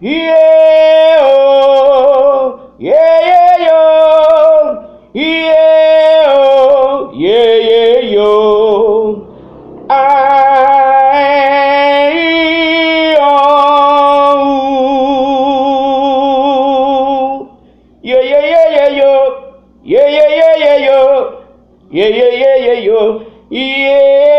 yeah, oh, yeah, yeah, yo, yeah, oh, yeah, yeah, yo. I, oh, yeah, yeah, yeah, yeah, yo, yeah, yeah, yeah, yeah, yo, yeah, yeah, yeah, yeah, yo, yeah, yeah.